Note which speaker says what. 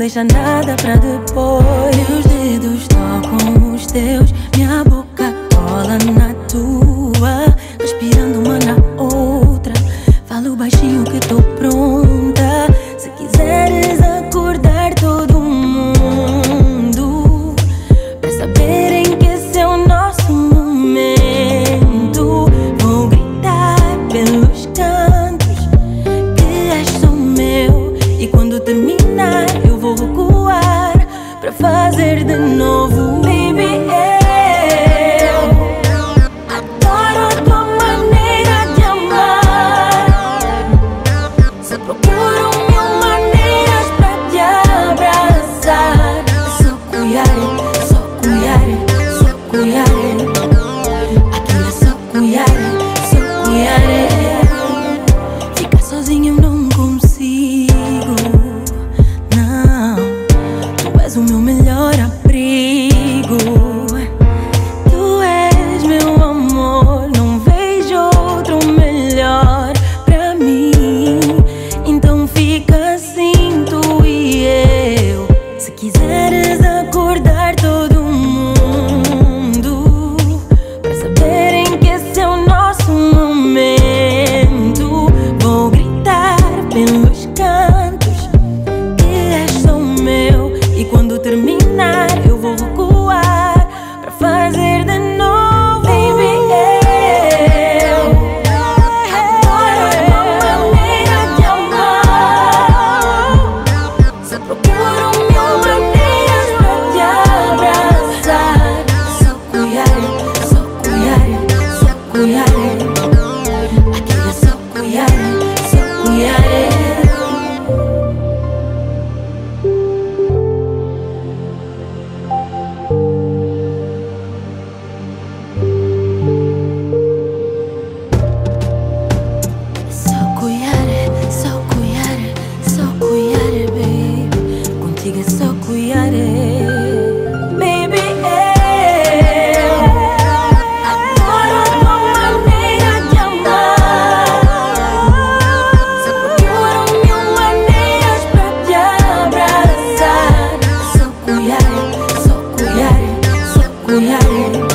Speaker 1: deixa nada pra depois. fazer de novo. Booyah.